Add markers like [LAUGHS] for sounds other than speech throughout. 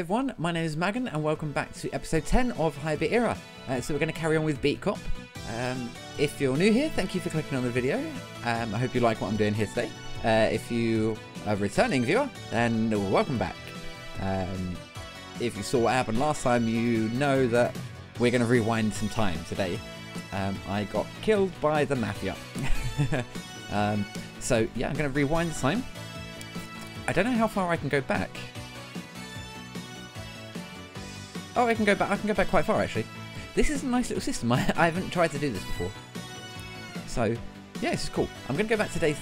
everyone, my name is Magon and welcome back to episode 10 of Beat Era. Uh, so we're going to carry on with Beat Cop. Um, if you're new here, thank you for clicking on the video. Um, I hope you like what I'm doing here today. Uh, if you are a returning viewer, then welcome back. Um, if you saw what happened last time, you know that we're going to rewind some time today. Um, I got killed by the Mafia. [LAUGHS] um, so yeah, I'm going to rewind the time. I don't know how far I can go back. Oh, I can go back. I can go back quite far actually. This is a nice little system. [LAUGHS] I, I haven't tried to do this before. So yeah, this is cool. I'm going to go back to day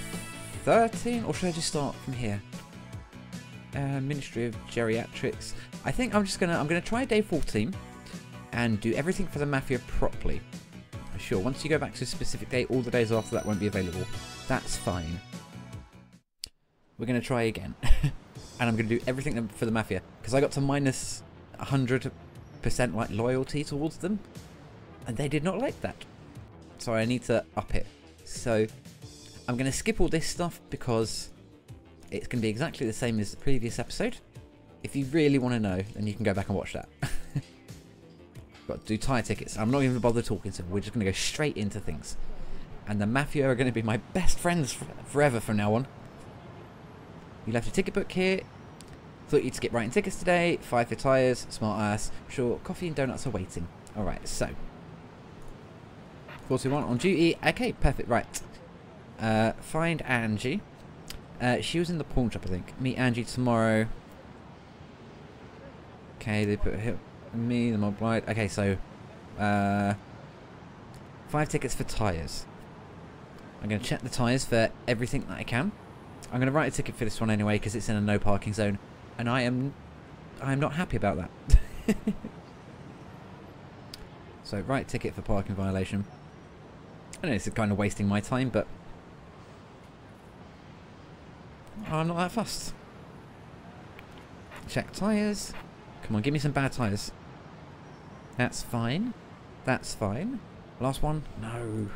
13, or should I just start from here? Uh, Ministry of Geriatrics. I think I'm just gonna I'm gonna try day 14 and do everything for the Mafia properly. Sure, once you go back to a specific day, all the days after that won't be available. That's fine. We're gonna try again, [LAUGHS] and I'm gonna do everything for the Mafia because I got to minus 100% like loyalty towards them, and they did not like that. So I need to up it. So I'm gonna skip all this stuff because it's going to be exactly the same as the previous episode. If you really want to know, then you can go back and watch that. [LAUGHS] Got to do tyre tickets. I'm not even bother talking, to them we're just going to go straight into things. And the Mafia are going to be my best friends forever from now on. You left a ticket book here. Thought you'd skip writing tickets today. Five for tyres. Smart ass. Sure, coffee and donuts are waiting. Alright, so. 41 on duty. Okay, perfect. Right. Uh, find Angie. Uh, she was in the pawn shop, I think. Meet Angie tomorrow. Okay, they put me, the mob light. Okay, so uh, five tickets for tyres. I'm going to check the tyres for everything that I can. I'm going to write a ticket for this one anyway because it's in a no parking zone, and I am I am not happy about that. [LAUGHS] so write ticket for parking violation. I know this is kind of wasting my time, but I'm not that fast. Check tyres. Come on, give me some bad tyres. That's fine. That's fine. Last one? No.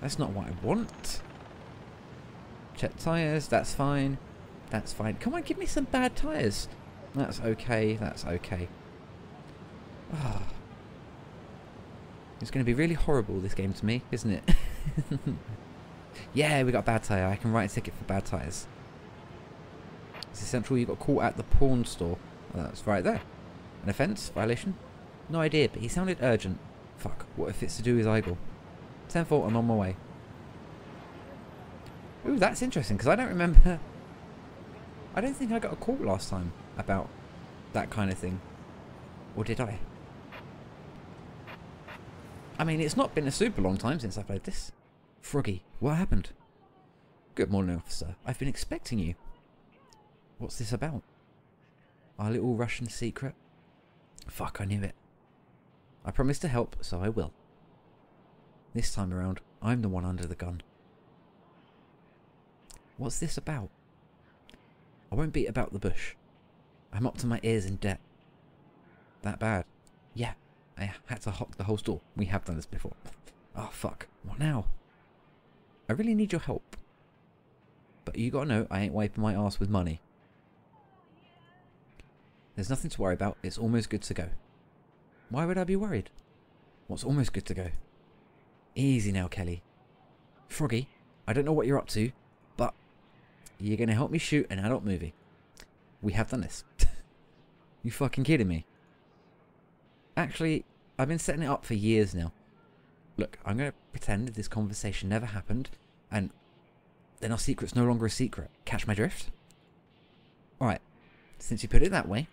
That's not what I want. Check tyres. That's fine. That's fine. Come on, give me some bad tyres. That's okay. That's okay. Oh. It's going to be really horrible, this game to me, isn't it? [LAUGHS] yeah, we got a bad tyre. I can write a ticket for bad tyres. It's essential you got caught at the pawn store. Oh, that's right there. An offence? Violation? No idea, but he sounded urgent. Fuck, what if it's to do with Igor? 10 4, I'm on my way. Ooh, that's interesting, because I don't remember... I don't think I got a call last time about that kind of thing. Or did I? I mean, it's not been a super long time since I played this. Froggy, what happened? Good morning, officer. I've been expecting you. What's this about? Our little Russian secret? Fuck, I knew it. I promised to help, so I will. This time around, I'm the one under the gun. What's this about? I won't beat about the bush. I'm up to my ears in debt. That bad? Yeah, I had to hock the whole store. We have done this before. [LAUGHS] Oh, fuck. What now? I really need your help. But you gotta know, I ain't wiping my ass with money. There's nothing to worry about. It's almost good to go. Why would I be worried? What's almost good to go? Easy now, Kelly. Froggy, I don't know what you're up to, you're going to help me shoot an adult movie. We have done this. [LAUGHS] you fucking kidding me? Actually, I've been setting it up for years now. Look, I'm going to pretend this conversation never happened, and then our secret's no longer a secret. Catch my drift? Alright, since you put it that way,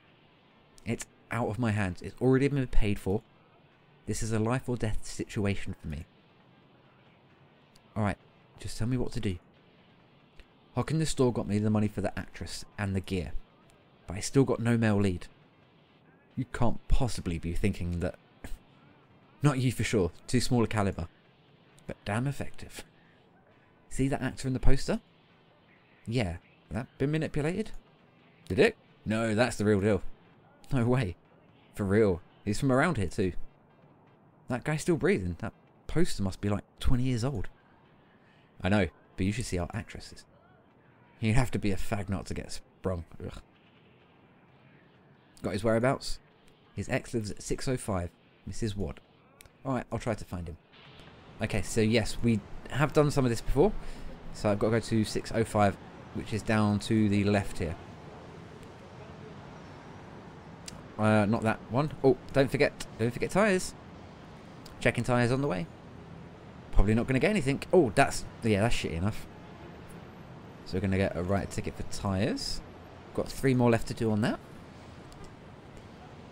it's out of my hands. It's already been paid for. This is a life or death situation for me. Alright, just tell me what to do. Hock in the store got me the money for the actress and the gear, but I still got no male lead. You can't possibly be thinking that... [LAUGHS] Not you for sure, too small a caliber, but damn effective. See that actor in the poster? Yeah, that been manipulated? Did it? No, that's the real deal. No way. For real. He's from around here too. That guy's still breathing. That poster must be like 20 years old. I know, but you should see our actresses. You'd have to be a fag not to get sprung. Ugh. Got his whereabouts? His ex lives at 605, Mrs. Wadd. Alright, I'll try to find him. Okay, so yes, we have done some of this before. So I've got to go to 605, which is down to the left here. Uh, not that one. Oh, don't forget, don't forget tyres. Checking tyres on the way. Probably not going to get anything. Oh, that's, yeah, that's shitty enough. So we're going to get a right ticket for tyres. Got three more left to do on that.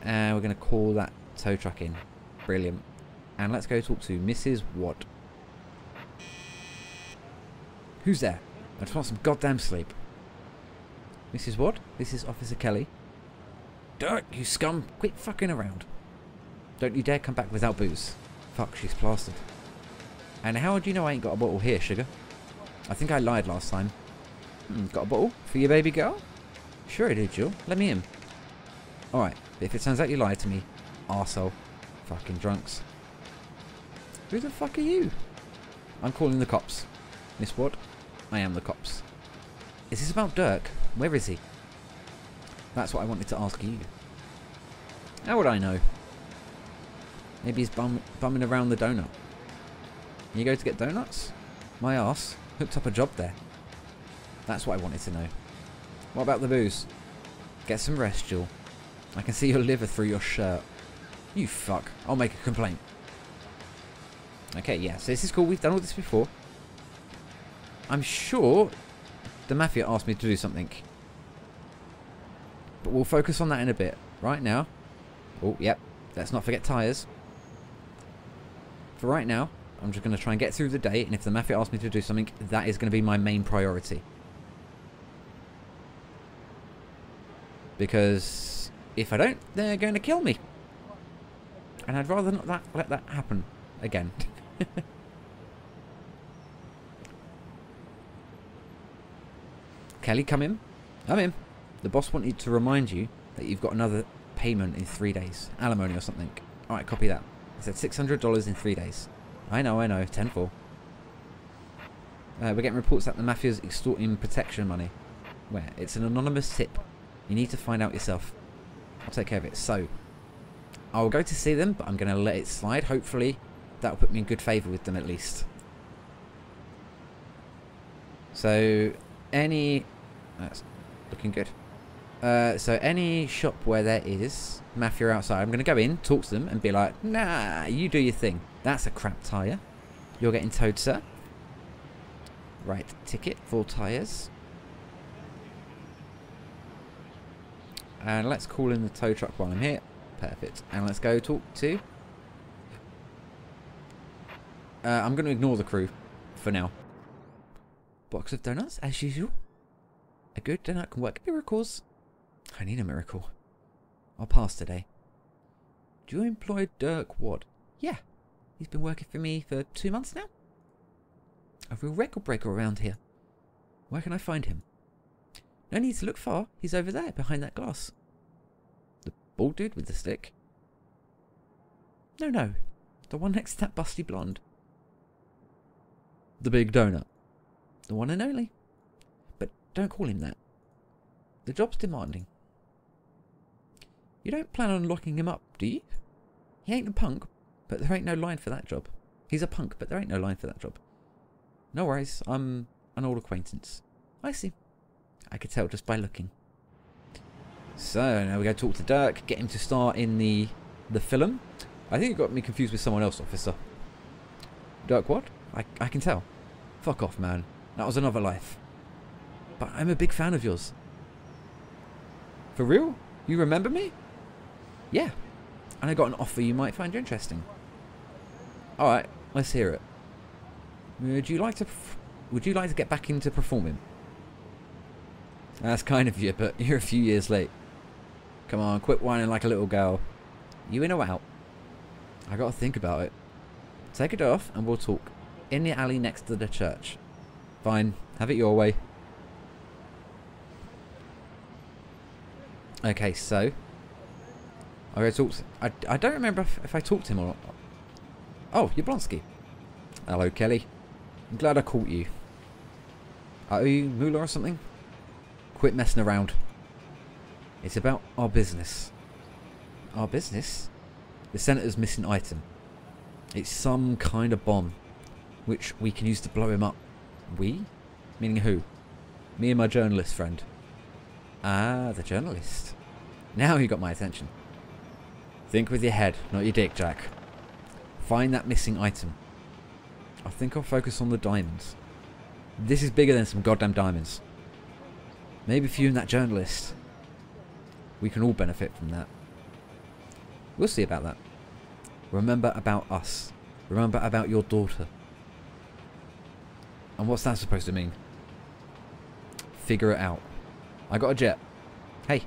And we're going to call that tow truck in. Brilliant. And let's go talk to Mrs. Wadd. Who's there? I just want some goddamn sleep. Mrs. Wadd, this is Officer Kelly. Dirk, you scum! Quit fucking around. Don't you dare come back without booze. Fuck, she's plastered. And how do you know I ain't got a bottle here, sugar? I think I lied last time. Hmm, got a bottle? For your baby girl? Sure I did, Jill. Let me in. Alright, if it turns out you lied to me, arsehole. Fucking drunks. Who the fuck are you? I'm calling the cops. Miss Wadd, I am the cops. Is this about Dirk? Where is he? That's what I wanted to ask you. How would I know? Maybe he's bum bumming around the donut. You go to get donuts? My ass hooked up a job there. That's what I wanted to know. What about the booze? Get some rest, Jill. I can see your liver through your shirt. You fuck. I'll make a complaint. Okay, yeah, so this is cool. We've done all this before. I'm sure the Mafia asked me to do something. But we'll focus on that in a bit. Right now. Oh, yep. Let's not forget tyres. For right now, I'm just going to try and get through the day. And if the Mafia asks me to do something, that is going to be my main priority. Because if I don't, they're going to kill me. And I'd rather not that, let that happen again. [LAUGHS] Kelly, come in. Come in. The boss wanted to remind you that you've got another payment in three days. Alimony or something. Alright, copy that. He said $600 in three days. I know, I know. 10 4. Uh, we're getting reports that the mafia's extorting protection money. Where? It's an anonymous tip. You need to find out yourself. I'll take care of it. So, I'll go to see them, but I'm going to let it slide. Hopefully, that'll put me in good favour with them at least. So, any... That's looking good. Uh, so any shop where there is Mafia outside, I'm going to go in, talk to them, and be like, nah, you do your thing. That's a crap tyre. You're getting towed, sir. Right, ticket, full tyres. And let's call in the tow truck while I'm here. Perfect. And let's go talk to... Uh, I'm going to ignore the crew for now. Box of donuts, as usual. A good donut can work miracles. I need a miracle. I'll pass today. Do you employ Dirk Wadd? Yeah. He's been working for me for two months now. A real record breaker around here. Where can I find him? No need to look far. He's over there, behind that glass. The bald dude with the stick? No, no. The one next to that busty blonde. The big donut. The one and only. But don't call him that. The job's demanding. You don't plan on locking him up, do you? He ain't a punk, but there ain't no line for that job. He's a punk, but there ain't no line for that job. No worries, I'm an old acquaintance. I see. I could tell just by looking. So, now we go talk to Dirk, get him to start in the the film. I think you got me confused with someone else, officer. Dirk what? I, I can tell. Fuck off, man. That was another life. But I'm a big fan of yours. For real? You remember me? Yeah. And I got an offer you might find interesting. Alright, let's hear it. Would you like to would you like to get back into performing? That's kind of you, but you're a few years late. Come on, quit whining like a little girl. You in or out? I gotta think about it. Take it off and we'll talk. In the alley next to the church. Fine, have it your way. Okay, so I go talk. To, I I don't remember if, if I talked to him or not. Oh, Yablonsky. Hello, Kelly. I'm glad I caught you. Are you Moolah or something? Quit messing around. It's about our business. our business. The senator's missing item. It's some kind of bomb, which we can use to blow him up. We? Meaning who? Me and my journalist friend. Ah, the journalist. Now you got my attention. Think with your head, not your dick, Jack. Find that missing item. I think I'll focus on the diamonds. This is bigger than some goddamn diamonds. Maybe for you and that journalist. We can all benefit from that. We'll see about that. Remember about us. Remember about your daughter. And what's that supposed to mean? Figure it out. I got a jet. Hey,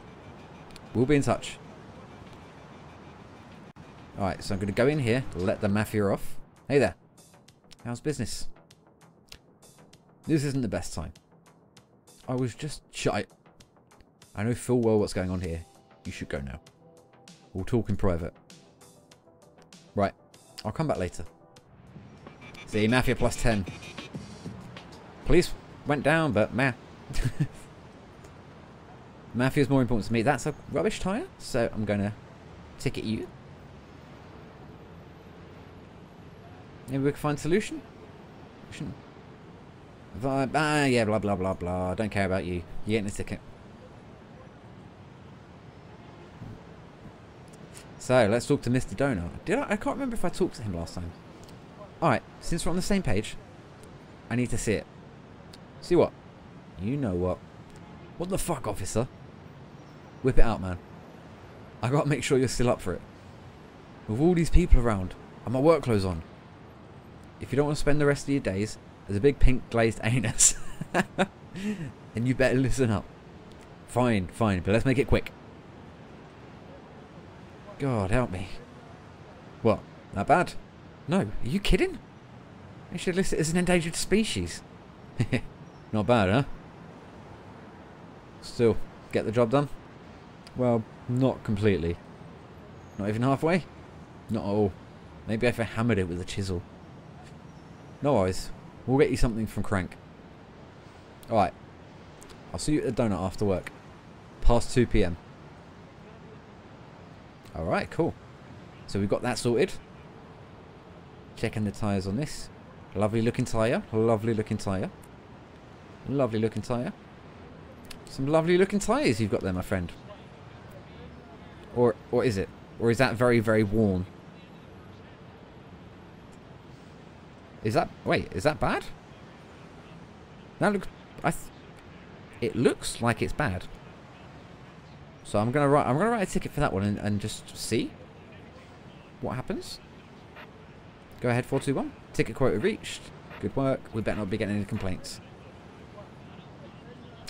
we'll be in touch. Alright, so I'm going to go in here, let the mafia off. Hey there. How's business? This isn't the best time. I was just shy. I know full well what's going on here. You should go now. We'll talk in private. Right. I'll come back later. See, Mafia plus 10. Police went down, but meh. [LAUGHS] Mafia's more important to me. That's a rubbish tyre, so I'm going to ticket you. Maybe we can find a solution? Vibe. Ah, yeah, blah, blah, blah, blah. Don't care about you. You're getting a ticket. So, let's talk to Mr. Donut. Did I? I can't remember if I talked to him last time. Alright, since we're on the same page, I need to see it. See what? You know what. What the fuck, officer? Whip it out, man. I gotta make sure you're still up for it. With all these people around, and my work clothes on. If you don't want to spend the rest of your days as a big pink glazed [LAUGHS] anus, and you better listen up. Fine, fine, but let's make it quick. God, help me. What? That bad? No, are you kidding? They should list it as an endangered species. [LAUGHS] Not bad, huh? Still, get the job done? Well, not completely. Not even halfway? Not at all. Maybe if I hammered it with a chisel. No worries. We'll get you something from Crank. Alright. I'll see you at the donut after work. Past 2pm. Alright, cool. So we've got that sorted. Checking the tyres on this. Lovely looking tyre. Lovely looking tyre. Lovely looking tyre. Some lovely looking tyres you've got there, my friend. Or, or is it? Or is that very, very worn? Is that... Wait, is that bad? That looks... I it looks like it's bad. So I'm gonna write I'm gonna write a ticket for that one and, and just see what happens. Go ahead, 421. Ticket quota reached. Good work. We better not be getting any complaints.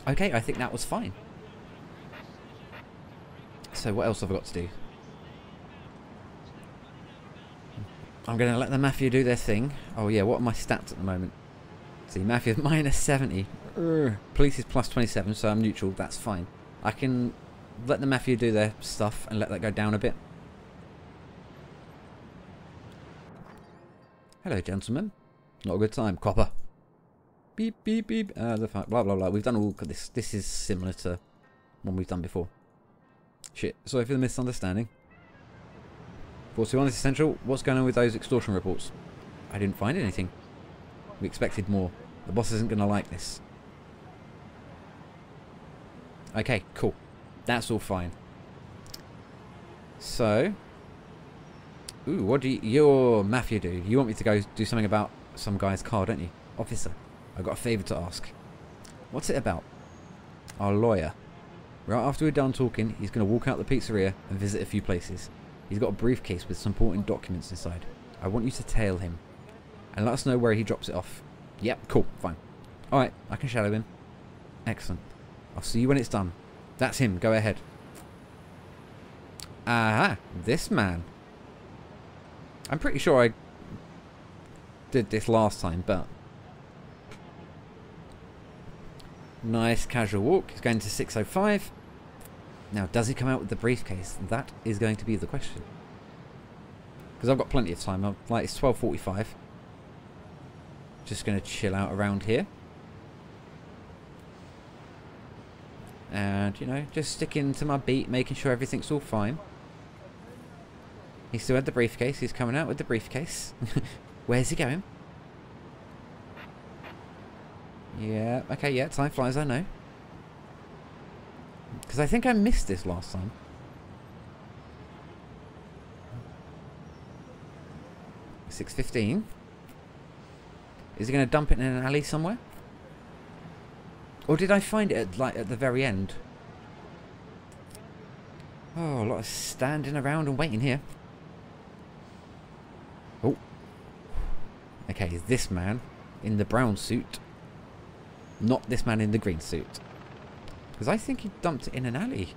Okay, I think that was fine. So what else have I got to do? I'm going to let the Mafia do their thing. Oh yeah, what are my stats at the moment? See, Mafia's [LAUGHS] minus 70. Urgh. Police is plus 27, so I'm neutral. That's fine. I can let the Mafia do their stuff and let that go down a bit. Hello, gentlemen. Not a good time. Copper. Beep, beep, beep. Uh, the blah, blah, blah. We've done all this. This is similar to one we've done before. Shit. Sorry for the misunderstanding. 41 is essential. What's going on with those extortion reports? I didn't find anything. We expected more. The boss isn't going to like this. Okay, cool. That's all fine. So, ooh, what do you, you're mafia dude. You want me to go do something about some guy's car, don't you? Officer, I've got a favour to ask. What's it about? Our lawyer. Right after we're done talking, he's going to walk out the pizzeria and visit a few places. He's got a briefcase with some important documents inside. I want you to tail him. And let us know where he drops it off. Yep, cool, fine. Alright, I can shadow him. Excellent. I'll see you when it's done. That's him. Go ahead. Aha. This man. I'm pretty sure I did this last time, but... Nice casual walk. He's going to 605. Now, does he come out with the briefcase? That is going to be the question. Because I've got plenty of time. I'm, like, it's 12.45. Just going to chill out around here. and you know just sticking to my beat making sure everything's all fine He still had the briefcase. He's coming out with the briefcase. [LAUGHS] Where's he going? Yeah, okay, yeah, time flies, I know. Because I think I missed this last time. Six fifteen. Is he going to dump it in an alley somewhere? Or did I find it at, like at the very end? Oh, a lot of standing around and waiting here. Oh. Okay, this man in the brown suit. Not this man in the green suit. Because I think he dumped it in an alley.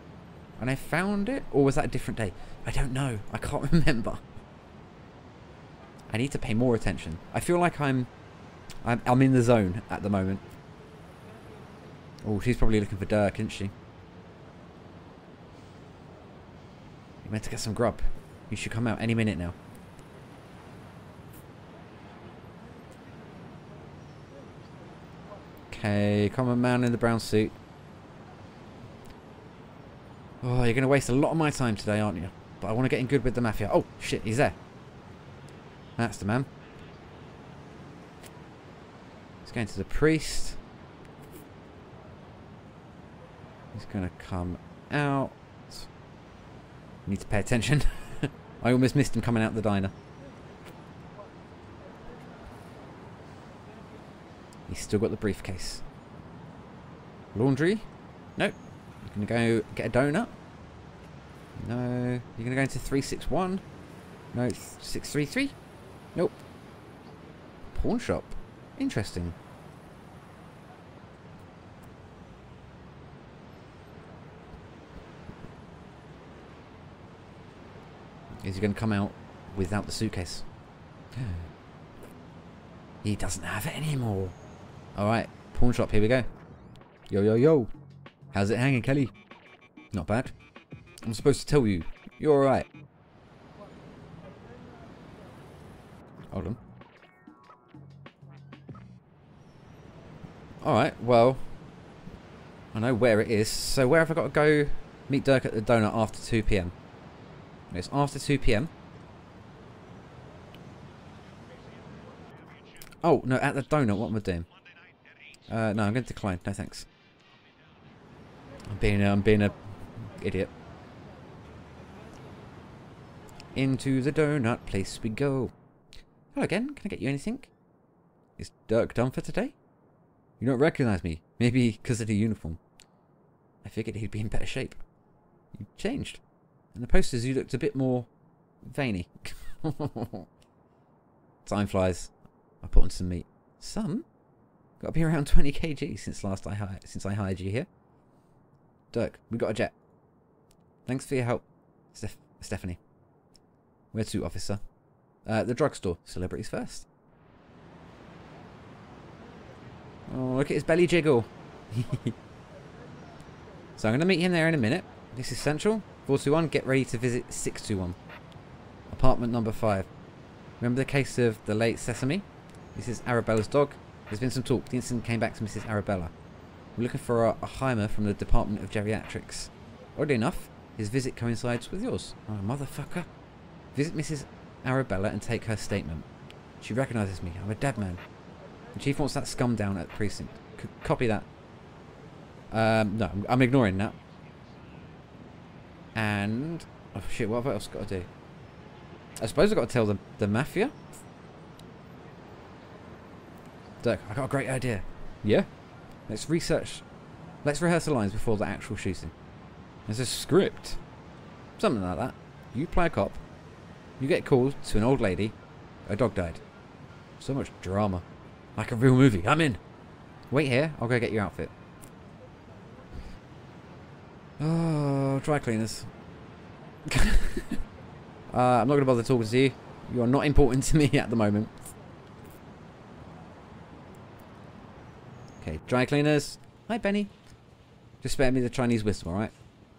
And I found it? Or was that a different day? I don't know. I can't [LAUGHS] remember. I need to pay more attention. I feel like I'm I'm, I'm in the zone at the moment. Oh, she's probably looking for Dirk, isn't she? You meant to get some grub. You should come out any minute now. Okay, common man in the brown suit. Oh, you're going to waste a lot of my time today, aren't you? But I want to get in good with the Mafia. Oh, shit, he's there. That's the man. He's going to the priest. He's going to come out. Need to pay attention. [LAUGHS] I almost missed him coming out the diner. He's still got the briefcase. Laundry? Nope. I'm going to go get a donut? No. You're going to go into 361? No, 633? Nope. Pawn shop. Interesting. Is he going to come out without the suitcase? [GASPS] he doesn't have it anymore. Alright, pawn shop, here we go. Yo, yo, yo. How's it hanging, Kelly? Not bad. I'm supposed to tell you. You're alright. Hold on. Alright, well. I know where it is. So where have I got to go meet Dirk at the donut after 2pm? It's after 2pm. Oh, no, at the donut, what am I doing? Uh, no, I'm going to decline. No, thanks. I'm being I'm being a idiot. Into the donut place we go. Hello again. Can I get you anything? Is Dirk done for today? You don't recognise me. Maybe because of the uniform. I figured he'd be in better shape. You changed. In the posters, you looked a bit more veiny. [LAUGHS] Time flies. I put on some meat. Some? Got to be around 20 kg since last I hired, since I hired you here. Dirk, we got a jet. Thanks for your help, Steph Stephanie. Where to, officer? Uh, the drugstore. Celebrities first. Oh, look at his belly jiggle. [LAUGHS] so I'm going to meet him there in a minute. This is Central. 421, get ready to visit 621. Apartment number 5. Remember the case of the late Sesame? This is Arabella's dog. There's been some talk. The incident came back to Mrs. Arabella. We're looking for a, a Heimer from the Department of Geriatrics. Oddly enough, his visit coincides with yours. Oh, motherfucker. Visit Mrs. Arabella and take her statement. She recognises me. I'm a dead man. The chief wants that scum down at the precinct. C copy that. Um, no, I'm, I'm ignoring that. And... Oh shit, what have I else got to do? I suppose I've got to tell the, the Mafia? Dirk, I got a great idea. Yeah? Let's research... Let's rehearse the lines before the actual shooting. There's a script. Something like that. You play a cop. You get called to an old lady. A dog died. So much drama. Like a real movie. I'm in. Wait here. I'll go get your outfit. Oh, dry cleaners. [LAUGHS] uh, I'm not going to bother talking to you. You are not important to me [LAUGHS] at the moment. Okay, dry cleaners. Hi, Benny. Just spare me the Chinese whistle, alright?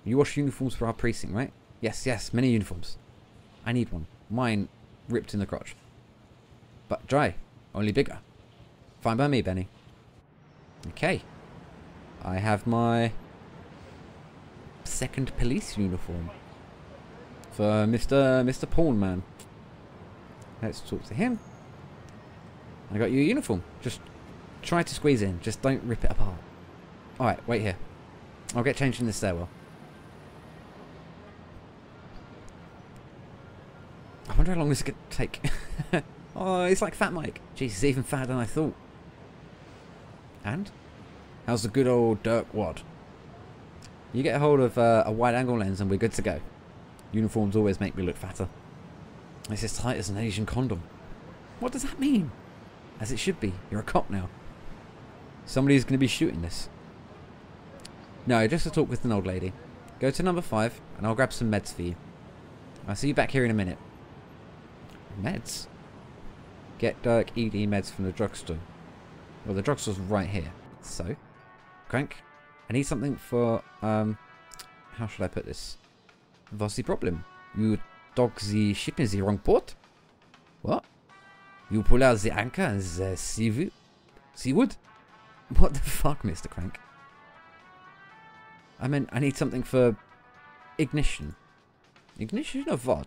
You wash uniforms for our precinct, right? Yes, yes, many uniforms. I need one. Mine ripped in the crotch. But dry. Only bigger. Fine by me, Benny. Okay. I have my second police uniform. For Mr. Mr. Pawn Man. Let's talk to him. I got you a uniform. Just try to squeeze in. Just don't rip it apart. Alright, wait here. I'll get changed in the stairwell. I wonder how long this is going to take. [LAUGHS] oh, it's like Fat Mike. It's even fatter than I thought. And? How's the good old Dirk Wadd? You get a hold of uh, a wide angle lens and we're good to go. Uniforms always make me look fatter. It's as tight as an Asian condom. What does that mean? As it should be. You're a cop now. Somebody's going to be shooting this. No, just to talk with an old lady. Go to number five and I'll grab some meds for you. I'll see you back here in a minute. Meds? Get Dirk ED meds from the drugstore. Well, the drugstore's right here. So, Crank, I need something for, um, how should I put this? What's the problem? You dog the ship in the wrong port? What? You pull out the anchor and the seawood? Seawood? What the fuck, Mr. Crank? I mean, I need something for ignition. Ignition of what?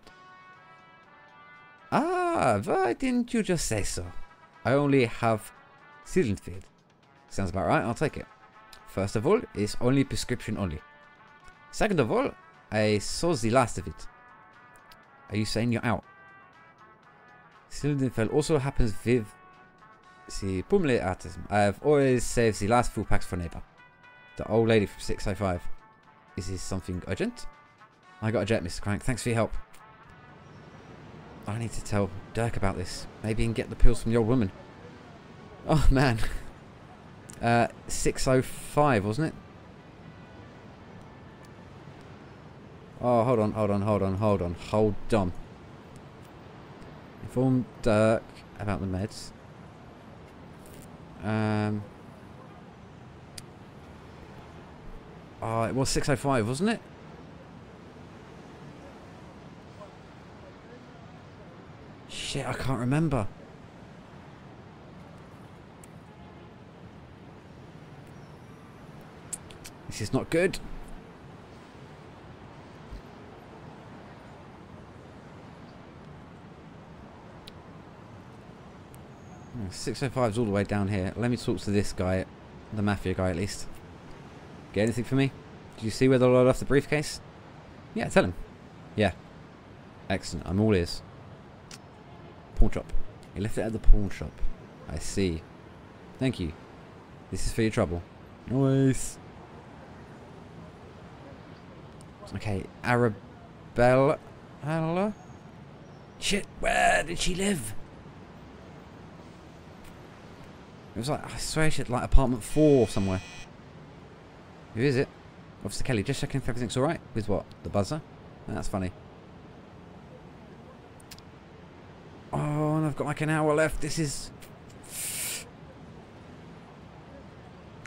Ah, why didn't you just say so? I only have sildenafil. Sounds about right, I'll take it. First of all, it's only prescription only. Second of all, I saw the last of it. Are you saying you're out? Sildenafil also happens with the pulmonary autism. I've always saved the last full packs for neighbor. The old lady from 605. Is this something urgent? I got a jet, Mr. Crank. Thanks for your help. I need to tell Dirk about this. Maybe he can get the pills from the old woman. Oh, man. [LAUGHS] Uh, 605, wasn't it? Oh, hold on, hold on, hold on, hold on, hold on. Inform Dirk about the meds. Um. Oh, it was 605, wasn't it? Shit, I can't remember. This is not good. Hmm, 605 is all the way down here. Let me talk to this guy, the mafia guy at least. Get anything for me? Did you see where they load off the briefcase? Yeah, tell him. Yeah. Excellent, I'm all ears. Pawn shop. He left it at the pawn shop. I see. Thank you. This is for your trouble. Nice. Okay, Arabella. Shit, where did she live? It was like, I swear she had like apartment four somewhere. Who is it? Officer Kelly, just checking if everything's alright. With what? The buzzer? That's funny. Oh, and I've got like an hour left. This is...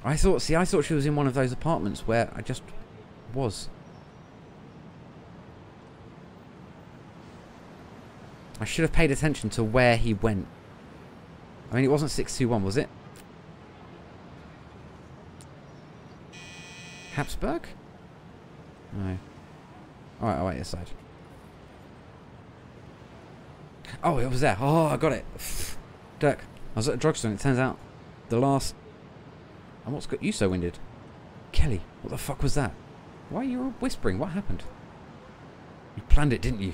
I thought, see, I thought she was in one of those apartments where I just was. I should have paid attention to where he went. I mean, it wasn't 621, was it? Habsburg? No. Alright, I'll wait aside. Oh, it was there. Oh, I got it. Dirk, I was at a drugstore and it turns out the last... And what's got you so winded? Kelly, what the fuck was that? Why are you whispering? What happened? You planned it, didn't you?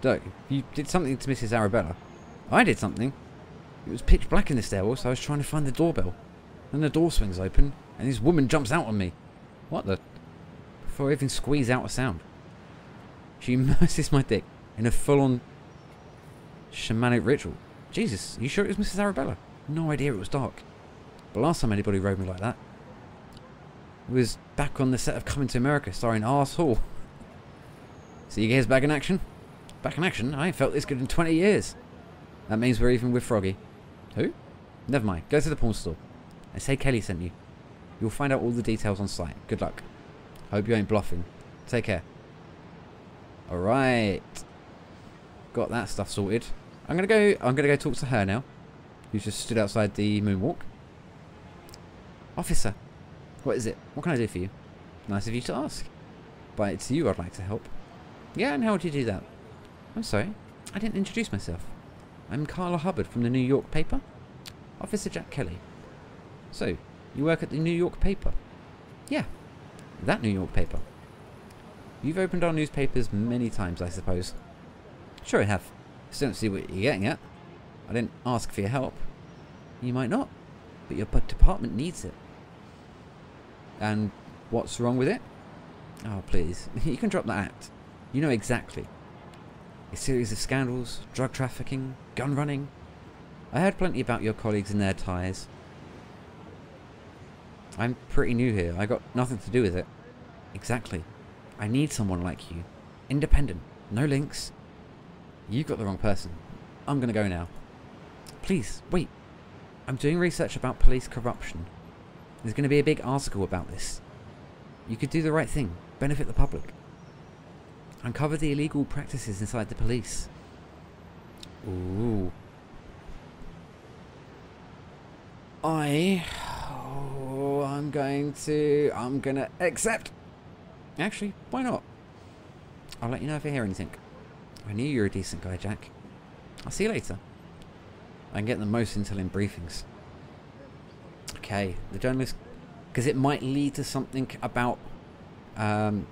Dirk, you did something to Mrs. Arabella. I did something. It was pitch black in the stairwell, so I was trying to find the doorbell. Then the door swings open, and this woman jumps out on me. What the? Before I even squeeze out a sound. She [LAUGHS] immerses my dick in a full-on shamanic ritual. Jesus, you sure it was Mrs. Arabella? No idea it was dark. But last time anybody rode me like that, was back on the set of Coming to America starring Arsehole. See you guys back in action? Back in action? I ain't felt this good in 20 years. That means we're even with Froggy. Who? Never mind. Go to the pawn store. I say Kelly sent you. You'll find out all the details on site. Good luck. Hope you ain't bluffing. Take care. Alright. Got that stuff sorted. I'm gonna go I'm gonna go talk to her now. Who's just stood outside the moonwalk. Officer. What is it? What can I do for you? Nice of you to ask. But it's you I'd like to help. Yeah, and how would you do that? I'm sorry, I didn't introduce myself. I'm Carla Hubbard from the New York paper. Officer Jack Kelly. So, you work at the New York paper? Yeah, that New York paper. You've opened our newspapers many times, I suppose. Sure I have. Still don't see what you're getting at. I didn't ask for your help. You might not, but your department needs it. And what's wrong with it? Oh, please. [LAUGHS] you can drop that act. You know exactly. A series of scandals, drug trafficking, gun running. I heard plenty about your colleagues and their ties. I'm pretty new here. I got nothing to do with it. Exactly. I need someone like you. Independent. No links. You got the wrong person. I'm gonna go now. Please, wait. I'm doing research about police corruption. There's gonna be a big article about this. You could do the right thing. Benefit the public. Uncover the illegal practices inside the police. Ooh. I... Oh, I'm going to... I'm gonna accept. Actually, why not? I'll let you know if I hear anything. I knew you were a decent guy, Jack. I'll see you later. I can get the most intel in briefings. Okay, the journalist... Because it might lead to something about um,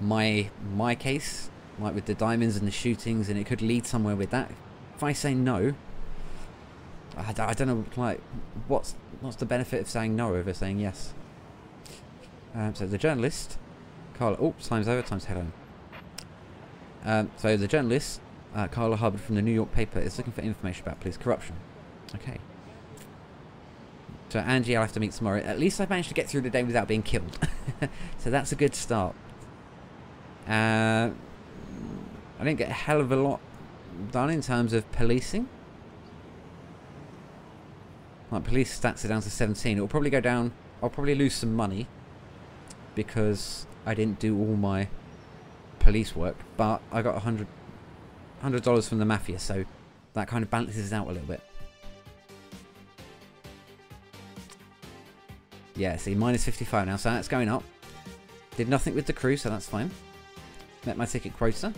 my my case, like with the diamonds and the shootings, and it could lead somewhere with that. If I say no, I, I don't know, like, what's what's the benefit of saying no over saying yes? Um, so the journalist, Carla. Oh, time's over. Time's head. Um, so the journalist, uh, Carla Hubbard from the New York paper, is looking for information about police corruption. Okay. So Angie, I'll have to meet tomorrow. At least I managed to get through the day without being killed. [LAUGHS] so that's a good start. Uh, I didn't get a hell of a lot done in terms of policing. Like police stats are down to 17. It will probably go down. I'll probably lose some money because I didn't do all my police work, but I got a hundred hundred dollars from the mafia, so that kind of balances out a little bit. Yeah, see, minus 55 now, so that's going up. Did nothing with the crew, so that's fine. Met my ticket quota.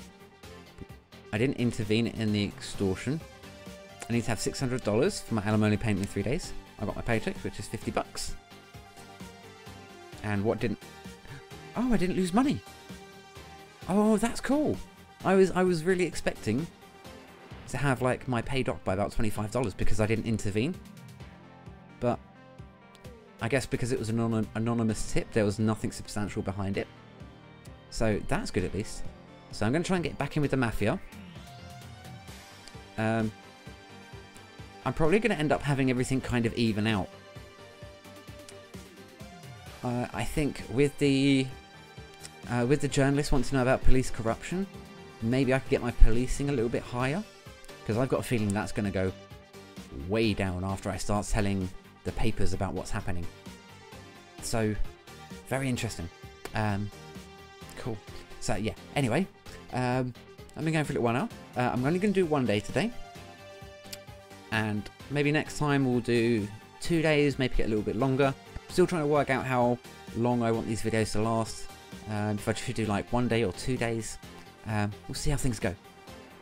I didn't intervene in the extortion. I need to have $600 for my alimony payment in three days. I got my paycheck, which is 50 bucks. And what didn't... [GASPS] Oh, I didn't lose money. Oh, that's cool. I was I was really expecting to have like my pay docked by about $25 because I didn't intervene. But I guess because it was an anonymous tip, there was nothing substantial behind it. So that's good at least. So I'm going to try and get back in with the Mafia. Um, I'm probably going to end up having everything kind of even out. Uh, I think with the uh, with the journalists wanting to know about police corruption, maybe I could get my policing a little bit higher. Because I've got a feeling that's going to go way down after I start telling the papers about what's happening. So, very interesting. Um, cool. So, yeah. Anyway, um, I've been going for a little while now. Uh, I'm only going to do one day today. And maybe next time we'll do two days, maybe get a little bit longer. Still trying to work out how long I want these videos to last. Um, if I should do like one day or two days. Um, we'll see how things go.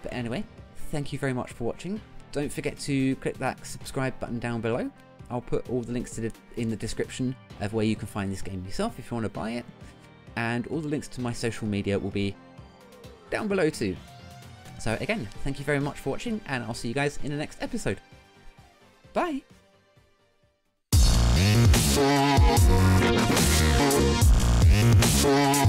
But anyway, thank you very much for watching. Don't forget to click that subscribe button down below. I'll put all the links to the, in the description of where you can find this game yourself if you want to buy it. And all the links to my social media will be down below too. So again, thank you very much for watching and I'll see you guys in the next episode. Bye! Yeah.